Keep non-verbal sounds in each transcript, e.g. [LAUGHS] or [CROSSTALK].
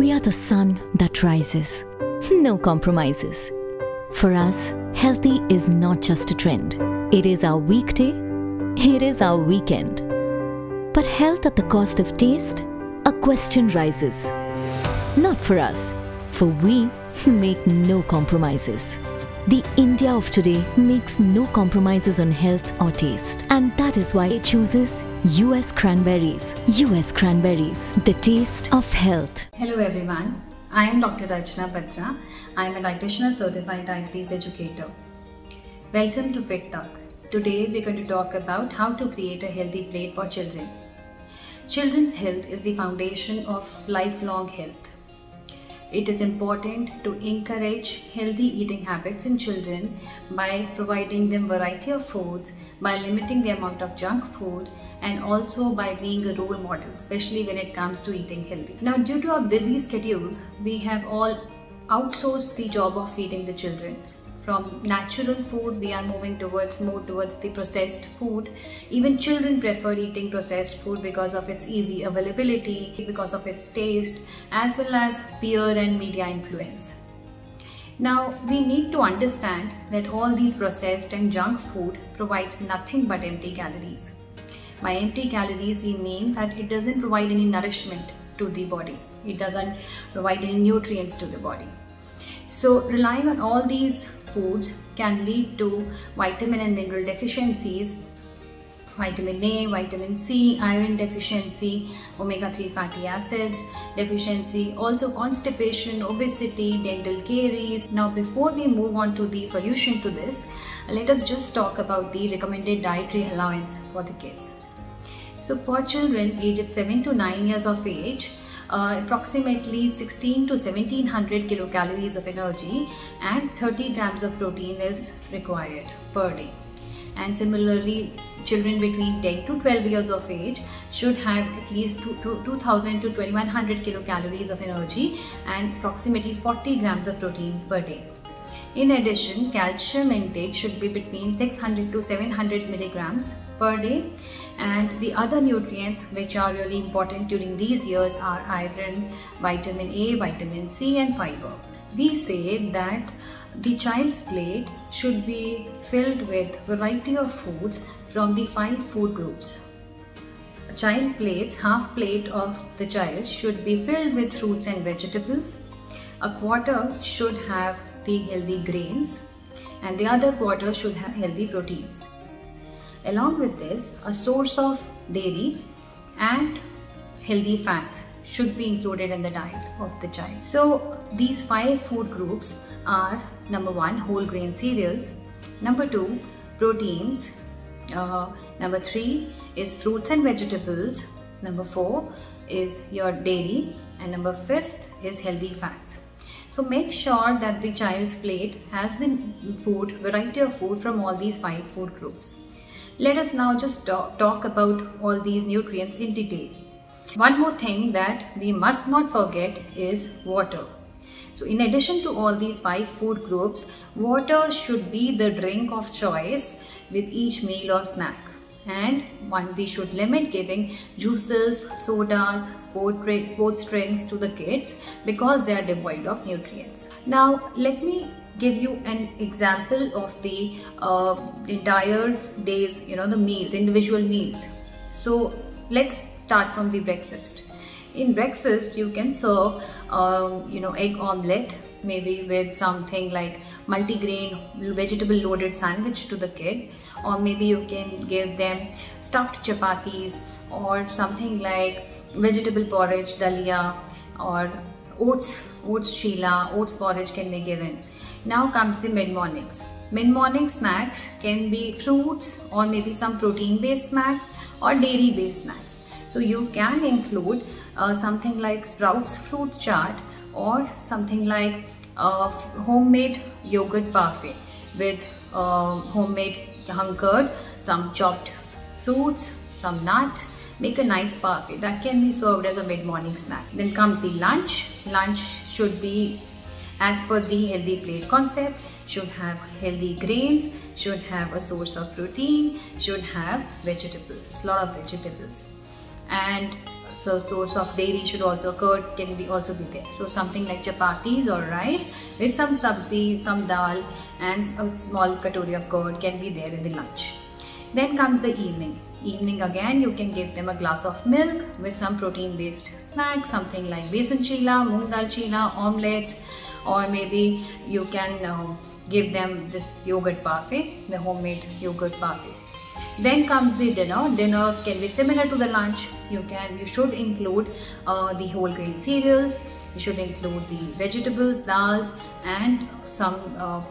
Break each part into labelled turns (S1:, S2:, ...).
S1: We are the sun that rises. [LAUGHS] No compromises. For us, healthy is not just a trend. It is our weekday. It is our weekend. But health at the cost of taste? A question rises. Not for us, for we [LAUGHS] make no compromises. The India of today makes no compromises on health or taste. And that is why it chooses US cranberries. US cranberries, the taste of health.
S2: Hello everyone, I am Dr. Rachna Batra. I am a dietitian certified diabetes educator. Welcome to Fit Tak. Today we're going to talk about how to create a healthy plate for children. Children's health is the foundation of lifelong health. It is important to encourage healthy eating habits in children by providing them variety of foods, by limiting the amount of junk food and also by being a role model, especially when it comes to eating healthy. Now due to our busy schedules, we have all outsourced the job of feeding the children from natural food we are moving towards more towards the processed food. Even children prefer eating processed food because of its easy availability because of its taste as well as peer and media influence. Now we need to understand that all these processed and junk food provides nothing but empty calories. By empty calories we mean that it doesn't provide any nourishment to the body. It doesn't provide any nutrients to the body so relying on all these foods can lead to vitamin and mineral deficiencies vitamin A, vitamin C, iron deficiency, omega-3 fatty acids deficiency, also constipation, obesity, dental caries. Now before we move on to the solution to this, let us just talk about the recommended dietary allowance for the kids. So for children aged 7 to 9 years of age, uh, approximately 16 to 1700 kilocalories of energy and 30 grams of protein is required per day. And similarly, children between 10 to 12 years of age should have at least 2000 to 2100 kilocalories of energy and approximately 40 grams of proteins per day. In addition, calcium intake should be between 600 to 700 milligrams per day and the other nutrients which are really important during these years are iron, vitamin A, vitamin C and fiber. We say that the child's plate should be filled with variety of foods from the five food groups. Child plates half plate of the child should be filled with fruits and vegetables. A quarter should have the healthy grains and the other quarter should have healthy proteins. Along with this, a source of dairy and healthy fats should be included in the diet of the child. So these five food groups are number one, whole grain cereals, number two, proteins, uh, number three is fruits and vegetables, number four is your dairy and number fifth is healthy fats. So make sure that the child's plate has the food, variety of food from all these five food groups. Let us now just talk, talk about all these nutrients in detail. One more thing that we must not forget is water. So in addition to all these five food groups, water should be the drink of choice with each meal or snack and one we should limit giving juices sodas sport sports drinks to the kids because they are devoid of nutrients. Now let me give you an example of the uh, entire days you know the meals individual meals. So let's start from the breakfast. In breakfast you can serve uh, you know egg omelette maybe with something like multigrain vegetable loaded sandwich to the kid. Or maybe you can give them stuffed chapatis or something like vegetable porridge dalia or oats oats chilla oats porridge can be given. Now comes the mid mornings. Mid morning snacks can be fruits or maybe some protein based snacks or dairy based snacks. So you can include uh, something like sprouts fruit chaat or something like uh, homemade yogurt parfait with uh, homemade hung curd, some chopped fruits, some nuts. Make a nice parfait that can be served as a mid-morning snack. Then comes the lunch. Lunch should be as per the healthy plate concept should have healthy grains should have a source of protein should have vegetables lot of vegetables and so source of dairy should also curd can be also be there. So something like chapatis or rice with some sabzi some dal and a small katori of curd can be there in the lunch. Then comes the evening. Evening again you can give them a glass of milk with some protein based snack something like besan chila moong dal chila omelets or maybe you can uh, give them this yogurt parfait the homemade yogurt parfait then comes the dinner. Dinner can be similar to the lunch. You can you should include uh, the whole grain cereals. You should include the vegetables dals and some uh,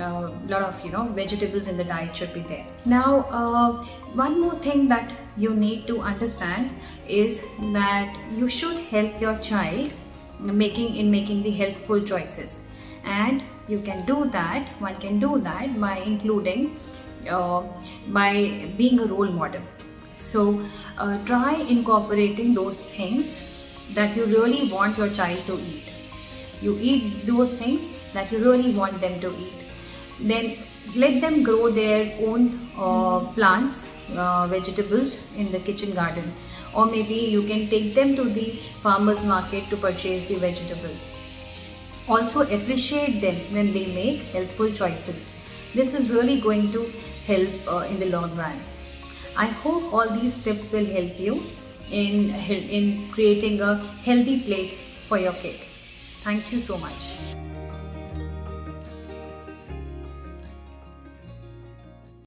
S2: uh, lot of you know vegetables in the diet should be there. Now uh, one more thing that you need to understand is that you should help your child making in making the healthful choices and you can do that one can do that by including uh, by being a role model. So uh, try incorporating those things that you really want your child to eat. You eat those things that you really want them to eat. Then let them grow their own uh, plants uh, vegetables in the kitchen garden. Or maybe you can take them to the farmers market to purchase the vegetables also appreciate them when they make healthful choices. This is really going to help uh, in the long run. I hope all these tips will help you in in creating a healthy plate for your kid thank you so much